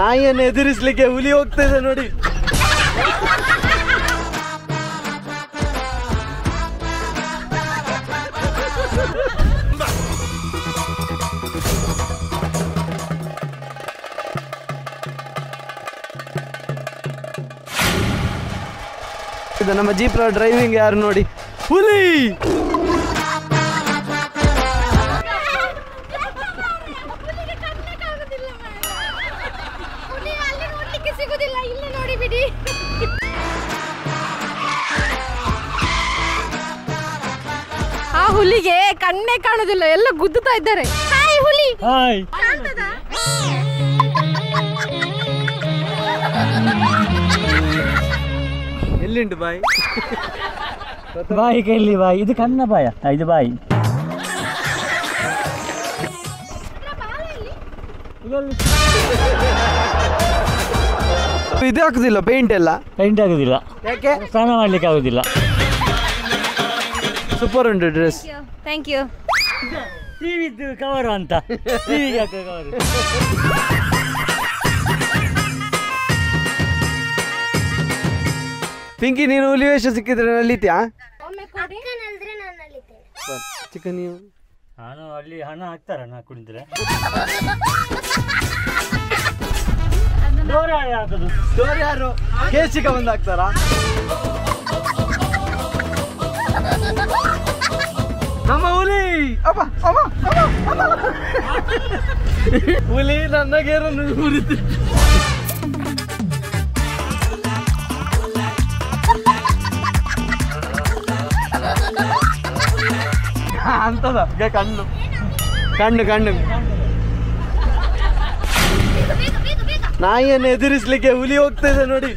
ನಾಯಿಯನ್ನು ಎದುರಿಸ್ಲಿಕ್ಕೆ ಹುಲಿ ಹೋಗ್ತಾ ನೋಡಿ. ಇದು ನಮ್ಮ ಜೀಪ್ರ ಡ್ರೈವಿಂಗ್ ಯಾರು ನೋಡಿ? ಹುಲಿ! ಕಣ್ಣೇ ಕಾಣುದಿಲ್ಲ ಎಲ್ಲ ಗುದ್ದುತ್ತಾ ಇದ್ದಾರೆ. ಹಾಯ್ ಹುಲಿ. ಹಾಯ್ ಕಾಣ್ತದಾ ಎಲ್ಲಿಂಟು ಬಾಯಿ? ಬಾಯಿ ಕೈಲಿ ಬಾಯಿ? ಇದು ಕಣ್ಣ ಬಾಯ. ಇದು ಬಾಯಿ. ಇದು ಹಾಕುದಿಲ್ಲ ಪೇಂಟ್ ಎಲ್ಲ. ಪೇಂಟ್ ಆಗುದಿಲ್ಲ ಯಾಕೆ? ಸ್ನಾನ ಮಾಡ್ಲಿಕ್ಕೆ ಆಗುದಿಲ್ಲ. ಸೂಪರ್ ಉಂಟು ಡ್ರೆಸ್ ಥ್ಯಾಂಕ್ ಯು ಟಿವಿದ್ದು ಕವರು ಅಂತ. ಟಿವಿಗೆ ಹಾಕೋ ಕವರು ಪಿಂಕಿ ನೀನು ಹುಲಿ ವೇಷ ಸಿಕ್ಕಿದ್ರೆ ನಲ್ಲಿತ್ಯಾ ಒಮ್ಮೆ ಕೊಡಿ. ಚಿಕನ್ ನೀವು? ನಾನು ಅಲ್ಲಿ ಹಣ ಹಾಕ್ತಾರ ನಾ ಕುಡಿದ್ರೆ ಡೋರ್ ಯಾರು ಹಾಕೋದು? ಡೋರ್ ಯಾರು? ಕೇಸಿಕ ಬಂದು ಹಾಕ್ತಾರಾ? ನಮ್ಮ ಹುಲಿ. ಅಪ್ಪ ಅಮ್ಮ ಅಮ್ಮ, ಅಮ್ಮ. ಹುಲಿ ನನ್ನ ಗೇರನ್ನು ಮುರಿತು. ಅಂತದ ಕಣ್ಣು. ಕಣ್ಣು ಕಣ್ಣು. ನಾಯಿಯನ್ನು ಎದುರಿಸ್ಲಿಕ್ಕೆ ಹುಲಿ ಹೋಗ್ತಾ ಇದೆ ನೋಡಿ.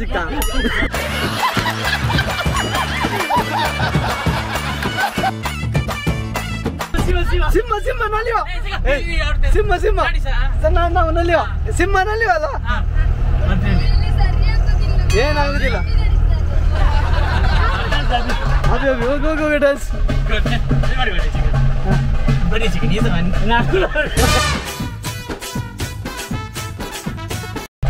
ಮುಖವಾಡ ಅಲ್ಲ ಚಿಕ್ಕ ಸಿಂಹ ಸಿಂಹ ನಲಿವ ಏ, ಸಿಂಹ ಸಿಂಹ ಸರ್, ನಾವು ನಾವು ನಲಿವ ಸಿಂಹ ನಲಿವ ಅಲ್ಲ ಏನಾಗುದಿಲ್ಲ ಅದೇ ಹೋಗಿ ಹೋಗಿ ಹೋಗಿ ಹೋಗಿ ಡ್ಯಾನ್ಸ್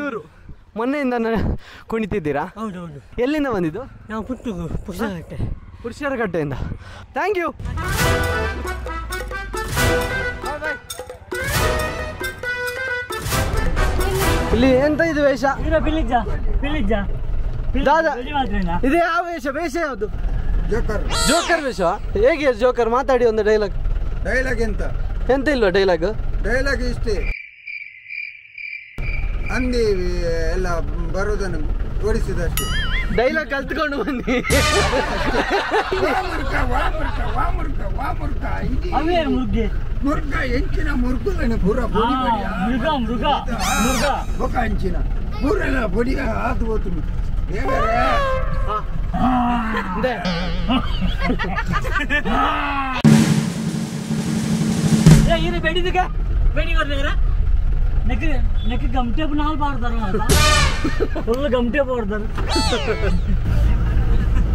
ಮುನ್ನೂರು ಮೊನ್ನೆಯಿಂದ ಕುಣಿತಿದ್ದೀರಾ? ಹೌದೌದು. ಎಲ್ಲಿಂದ ಬಂದಿದ್ದು? ನಾವು ಪುಟ್ಟು ಪುಸ್ತಕ ಪುರುಷರ ಕಟ್ಟೆಯಿಂದ ಥ್ಯಾಂಕ್ ಯು ಇಲ್ಲಿ ಎಂತ ಇದು ವೇಷ? ಇದು ಪಿಲಿಜ್ಜ ಪಿಲಿಜ್ಜ ದಾದಾ. ಮಾತ್ರನಾ ಇದು ಯಾವ ವೇಷ? ವೇಷ ಯಾವುದು? ಜೋಕರ್. ವೇಷ? ಹೇಗೆ ಜೋಕರ್? ಮಾತಾಡಿ ಒಂದು ಡೈಲಾಗ್ ಡೈಲಾಗ್ ಎಂತ? ಎಂತ ಇಲ್ವಾ ಡೈಲಾಗ್ ಡೈಲಾಗ್ ಇಷ್ಟೇ. ಹಂದಿ ಎಲ್ಲ ಬರೋದನ್ನು ಓಡಿಸಿದಷ್ಟೇ ಡೈಲಾಗ್ ಕಲ್ತ್ಕೊಂಡು ಬನ್ನಿ ವಾಮುರ್ಕ ವಾಮುರ್ಕ ವಾಮುರ್ಕ ವಾಮುರ್ಕ ಇದು ಅವೇನು ಮುಗ್ಗೆ ಮುರ್ಗ ಎಂಚಿನ ಮುರ್ಗುಲನೆ ಪೂರ ಬೊಡಿ ಬಡಿ ಮೃಗ ಮೃಗ ಮೃಗ ಬೊಕ ಅಂಚಿನ ಪೂರೆಲ್ಲ ಬೊಡಿ ಹಾದು ಹೋತು ಬೇರೆ ಇದೆ. ಏ ಇದು ನೆಕ್ ಗಮಟೆ ನಾಲ್ ಬಾರ್ದಾರ ಫುಲ್ ಗಮಟೆ ಬಾರ್ದಾರ.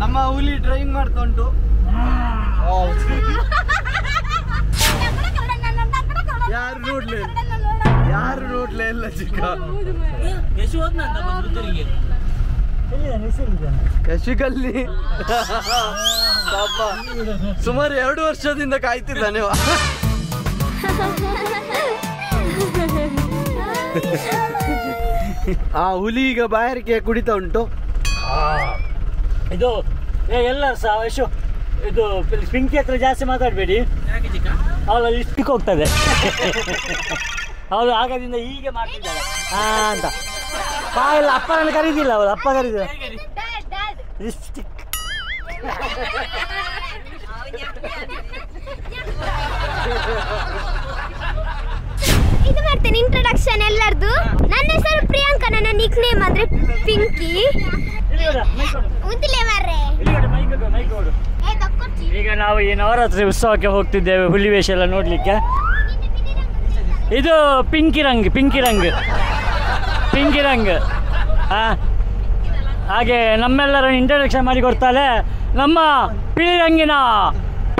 ನಮ್ಮ ಹುಲಿ ಡ್ರೈವಿಂಗ್ ಮಾಡ್ಕೊಂಡು ಯಾರು ನೋಡ್ಲಿ? ಯಾರು ನೋಡ್ಲೇ ಇಲ್ಲ ಚಿಕ್ಕ? ಪಾಪ. ಸುಮಾರು ಎರಡು ವರ್ಷದಿಂದ ಕಾಯ್ತಿದ್ದಾನೆ. ಆ ಹುಲಿ ಈಗ ಬಾಯಾರಿಕೆ ಕುಡಿತಾ ಉಂಟು. ಇದು ಏ ಎಲ್ಲ ಸಹ ಯಶು ಇದು ಪಿಂಕಿ ಹತ್ರ ಜಾಸ್ತಿ ಮಾತಾಡಬೇಡಿ. ಅವಳು ಅಲ್ಲಿ ಸ್ಟಿಕ್ ಹೋಗ್ತದೆ. ಅವಳು ಆಗದಿಂದ ಹೀಗೆ ಮಾಡ್ತಿದ್ದಾಳೆ. ಹಾ ಅಂತ. ಪಾ ಇಲ್ಲ ಅಪ್ಪನನ್ನು ಕರೀದಿಲ್ಲ ಅವಳು ಅಪ್ಪ ಕರೀದಿಲ್ಲ ಲಿಪ್ಸ್ಟಿಕ್ ಇದು ಮಾಡ್ತೇನೆ ಇಂಟ್ರೊಡಕ್ಷನ್ ಎಲ್ಲರದು. ನನ್ನ ಹೆಸರು ಪ್ರಿಯಾಂಕಾ, ನನ್ನ ನಿಕ್ ನೇಮ್ ಅಂದ್ರೆ ಪಿಂಕಿ ಈಗ ನಾವು ಈ ನವರಾತ್ರಿ ಉತ್ಸವಕ್ಕೆ ಹೋಗ್ತಿದ್ದೇವೆ ಹುಲಿ ವೇಷ ಎಲ್ಲ ನೋಡ್ಲಿಕ್ಕೆ. ಇದು ಪಿಂಕಿ ರಂಗ್ ಪಿಂಕಿ ರಂಗ್. ಪಿಂಕಿ ರಂಗ್. ಹಾಗೆ ನಮ್ಮೆಲ್ಲರ ಇಂಟ್ರೊಡಕ್ಷನ್ ಮಾಡಿ ಕೊಡ್ತಾಳೆ ನಮ್ಮ ಪಿಳಿ ರಂಗಿನ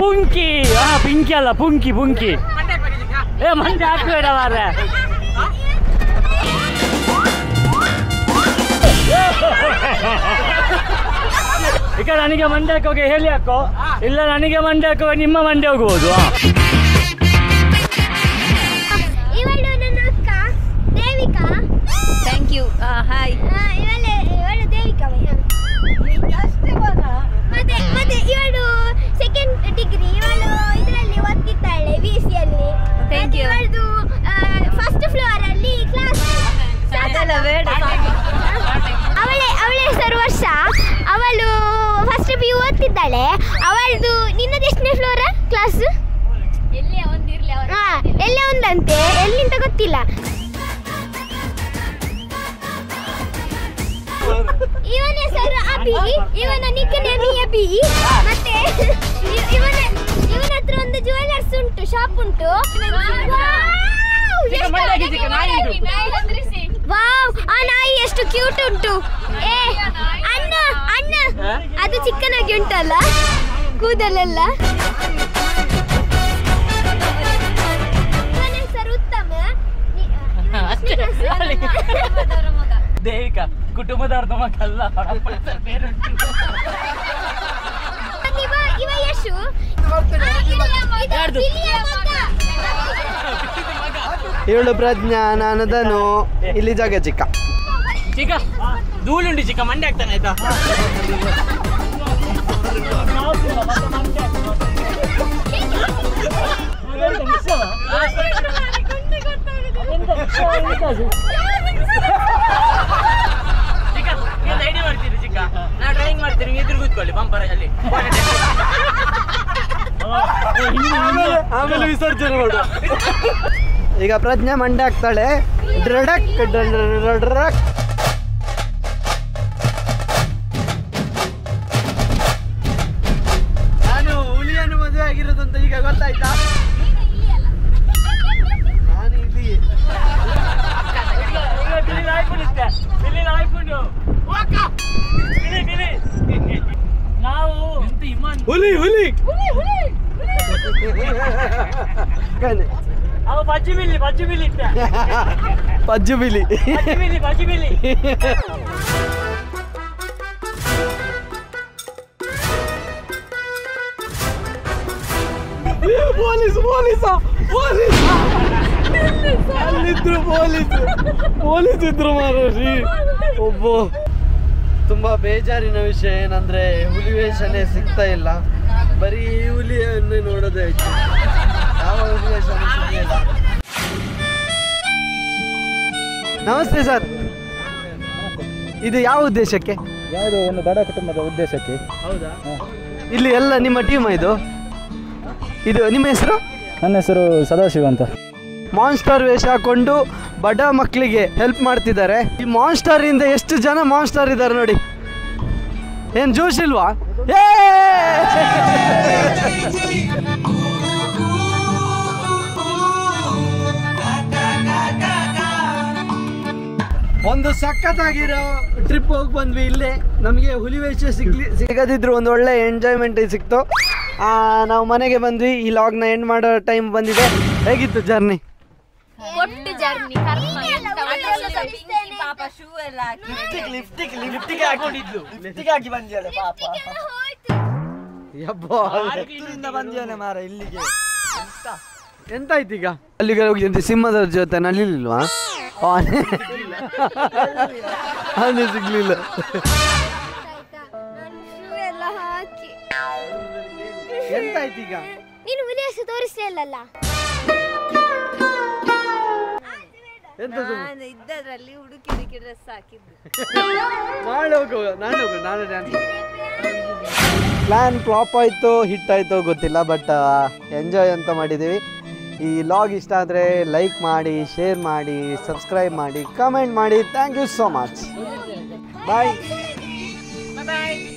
ಪುಂಕಿ ಹಾ ಪಿಂಕಿ ಅಲ್ಲ ಪುಂಕಿ ಪುಂಕಿ ಏ ಮಂಡೆ ಹಾಕ್ಬೇಡ ಮಾರ್ರೆ ಈಗ ನನಗೆ ಮಂಡೆ ಹಾಕೋಕೆ ಹೇಳಿ ಹಾಕೋ ಇಲ್ಲ ನನಗೆ ಮಂಡೆ ಹಾಕೋ ನಿಮ್ಮ ಮಂಡೆ ಹೋಗ್ಬೋದು ಅವಳು ಫಸ್ಟ್ ಪಿ ಯು ಓದ್ತಿದ್ದಾಳೆ. ಅವಳದು ನಿನ್ನದು ಎಷ್ಟನೇ ಫ್ಲೋರ ಕ್ಲಾಸ್ ಹಾ ಎಲ್ಲೇ ಒಂದಂತೆ? ಎಲ್ಲಿಂತ ಗೊತ್ತಿಲ್ಲ. ಇವನ ಹೆಸರು ಅಭಿ ಇವನ ನಿಕ್ಕನೇಮಿ ಅಭಿ ಮತ್ತೆ ಇವನ ಇವನ ಹತ್ರ ಒಂದು ಜುವೆಲ್ಲರ್ಸ್ ಉಂಟು ಶಾಪ್ ಉಂಟು. ವಾವ್ ಆ ನಾಯಿ ಎಷ್ಟು ಕ್ಯೂಟ್ ಉಂಟು. ಏ ಉಂಟಲ್ಲ? ಕೂದಲೆಲ್ಲ? ದೇವಿಕ ಕುಟುಂಬದವ್ರ ಮಗಲ್ಲ ಏಳು ಕುಟುಂಬದವ್ರದ್ದು ಮಕ್ಕಲ್ಲ ಇವಳು ಪ್ರಜ್ಞಾ ನಾನು ಇಲ್ಲಿ ಜಾಗ ಚಿಕ್ಕ. ಚಿಕ್ಕ ಧೂಳುಂಡಿ ಚಿಕ್ಕ ಮಂಡೆ ಆಗ್ತಾನೆ ಆಯ್ತಾ? ಆಮೇಲೆ ವಿಸರ್ಜನೆ ಈಗ ಪ್ರಜ್ಞೆ ಮಂಡೆ ಆಗ್ತಾಳೆ. ಡ್ರಡಕ್ ಡ್ರ- ಡ್ರಡಕ್. ಹುಲಿ ಹುಲಿ ಕಣೆ. ಅವು ಬಜ್ಜಿ ಬಿಳಿ ಬಜ್ಜಿ ಬಿಳಿ ಇತ್ತೆ ಪಜ್ಜು ಬಿಲಿ ಬಜ್ಜಿ ಬಿಳಿ ಬಜ್ಜಿ ಬಿಳಿ ಒಬ್ಬ ತುಂಬಾ ಬೇಜಾರಿನ ವಿಷಯ ಏನಂದ್ರೆ ಹುಲಿ ವೇಷನೇ ಸಿಗ್ತಾ ಇಲ್ಲ. ಬರೀ ಹುಲಿಯನ್ನು ನೋಡೋದೇ ಆಯ್ತು. ಯಾವ ಹುಲಿ ವೇಷನೂ ಸಿಗ್ಲಿಲ್ಲ ನಮಸ್ತೆ ಸರ್. ಇದು ಯಾವ ಉದ್ದೇಶಕ್ಕೆ? ಯಾವುದು ಒಂದು ಬಡ ಕುಟುಂಬದ ಉದ್ದೇಶಕ್ಕೆ? ಹೌದಾ? ಇಲ್ಲಿ ಎಲ್ಲ ನಿಮ್ಮ ಟೀಮ್ ಇದು? ಇದು ನಿಮ್ಮ ಹೆಸರು? ನನ್ನ ಹೆಸರು ಸದಾಶಿವ ಅಂತ. ಮಾನ್ಸ್ಟರ್ ವೇಷ ಹಾಕೊಂಡು ಬಡ ಮಕ್ಕಳಿಗೆ ಹೆಲ್ಪ್ ಮಾಡ್ತಿದ್ದಾರೆ. ಈ ಮಾನ್ಸ್ಟರ್ ಇಂದ ಎಷ್ಟು ಜನ ಮಾನ್ಸ್ಟರ್ ಇದ್ದಾರೆ ನೋಡಿ. ಏನ್ ಜೋಶ್ ಇಲ್ವಾ? ಏ! ಒಂದು ಸಖತ್ತಾಗಿರೋ ಟ್ರಿಪ್ ಹೋಗಿ ಬಂದ್ವಿ ಇಲ್ಲೇ. ನಮಗೆ ಹುಲಿ ವೇಷ ಸಿಗ್ಲಿ ಸಿಗದಿದ್ರು ಒಂದು ಒಳ್ಳೆ ಎಂಜಾಯ್ಮೆಂಟ್ ಸಿಕ್ತು. ನಾವು ಮನೆಗೆ ಬಂದ್ವಿ. ಈ ಲಾಗ್ನ ಎಂಡ್ ಮಾಡೋ ಟೈಮ್ ಬಂದಿದೆ. ಹೇಗಿತ್ತು ಜರ್ನಿ ಒಟ್ಟು ಜರ್ನಿ ಪಾಪ ಶೂ ಎಲ್ಲ ಮಾರ ಇಲ್ಲಿಗೆ? ಎಂತಾಯ್ತು ಈಗ? ಅಲ್ಲಿಗೆ ಹೋಗಿದ್ದಂತೆ ಸಿಂಹದ ಜೊತೆ ನಲಿಲಿಲ್ವಾ ಆನೆ ಆನೆ ಸಿಗ್ಲಿಲ್ಲ. ಎಲ್ಲ ಹಾಕಿ. ಎಂತಾಯ್ತು ಈಗ? ನೀನು ವಿಲೇಸ ತೋರಿಸ್ಲಿಲ್ಲಲ್ಲ ಎಂತ ನಾನು ಇದ್ದದ್ರಲ್ಲಿ ಹುಡುಕಿ ಹುಡುಕಿ ಡ್ರೆಸ್ ಹಾಕಿದ್ದು. ನಾಳೆ ಹೋಗುವ ನಾನು ನಾನು ನಾಳೆ ಡ್ಯಾನ್ಸ್ ಪ್ಲ್ಯಾನ್ ಫ್ಲಾಪ್ ಆಯಿತು ಹಿಟ್ ಆಯಿತು ಗೊತ್ತಿಲ್ಲ ಬಟ್ ಎಂಜಾಯ್ ಅಂತ ಮಾಡಿದ್ದೀವಿ. ಈ ಲಾಗ್ ಇಷ್ಟ ಆದರೆ ಲೈಕ್ ಮಾಡಿ ಶೇರ್ ಮಾಡಿ ಸಬ್ಸ್ಕ್ರೈಬ್ ಮಾಡಿ ಕಮೆಂಟ್ ಮಾಡಿ. Thank you so much bye ಕಂಸಾಮಿದ